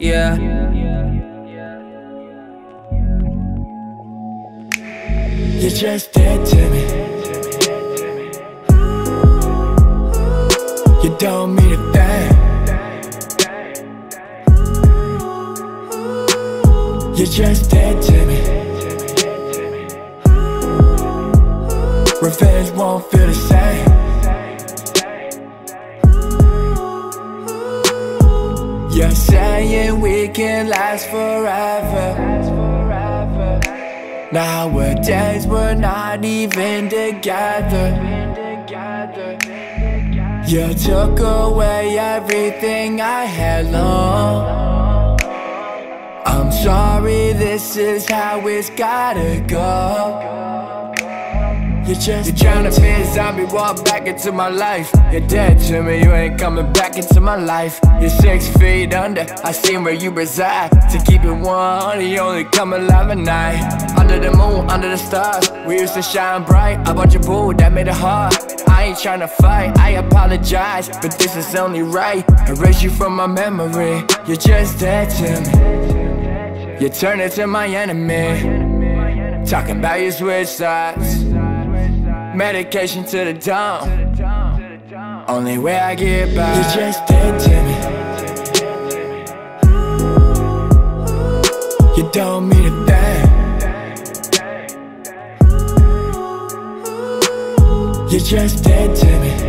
Yeah. You're just dead to me. You don't mean a thing. You're just dead to me. Revenge won't feel the same. Saying we can last forever. Nowadays we're not even together. You took away everything I had long. I'm sorry, this is how it's gotta go. You're just You're trying to be a zombie, walk back into my life. You're dead to me, you ain't coming back into my life. You're six feet under, I seen where you reside. To keep it one, you only come alive at night. Under the moon, under the stars, we used to shine bright. I bought your boo, that made it hard. I ain't trying to fight, I apologize But this is only right. Erase you from my memory You're just dead to me. You turn into my enemy. Talking about you switch sides Medication to the dome. Only way I get by. You're just dead to me. You don't mean a thing. You're just dead to me.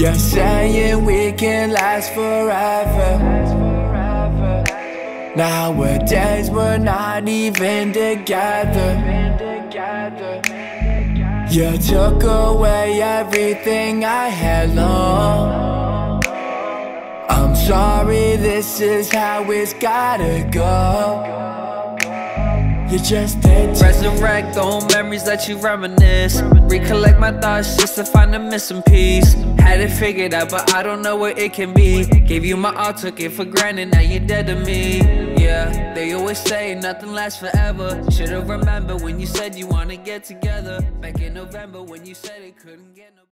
You're saying we can last forever. Nowadays we're not even together. You took away everything I had long. I'm sorry, this is how it's gotta go. You just dead Resurrect old memories that you reminisce. Recollect my thoughts just to find a missing piece. Had it figured out, but I don't know what it can be. Gave you my all, took it for granted, now you're dead to me. Yeah, they always say nothing lasts forever. Should've remembered when you said you wanna get together. Back in November when you said it couldn't get no